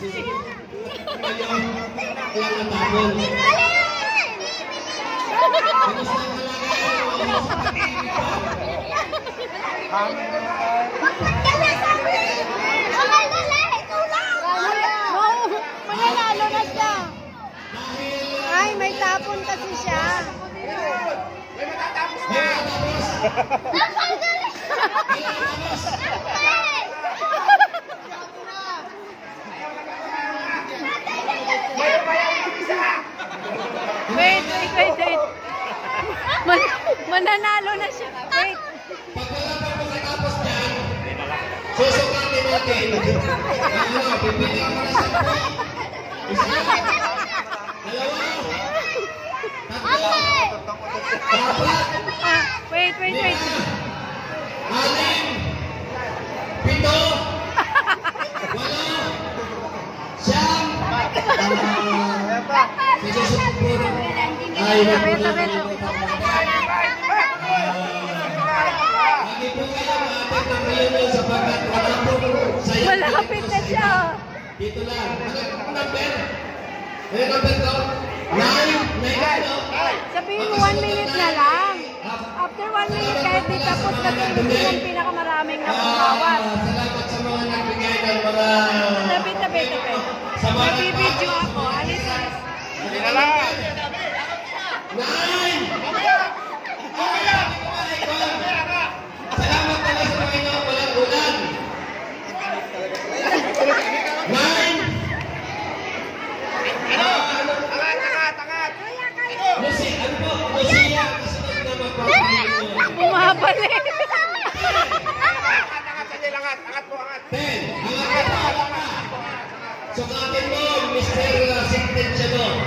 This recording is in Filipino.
Mananalo na siya. Ay, may tapon kasi siya. Wait, wait, wait, wait. Man mananalo na siya. Wait. Pag wala pa pagkatapos niyan, susukatin natin. Ano, pipili sa point. Isa, dalawa, tatlo, apat, Ah, wait, wait, wait. anim, pito, walo, siyam, ah, susunod po, ay, maapit ng. Malapit na siya. Dito lang. Ano number? Ano number ko? Nine? Nine? Sabihin mo, one minute na lang. After one minute, kahit di tapos na hindi yung pinakamaraming Ah, nakakawat. salamat sa mga nagbigay ng mga... Tabi, tabi, tabi. Magbibideo ako. Ten, angat ka pa, angat ka. Sukatin mo, Mr. Sentensya mo.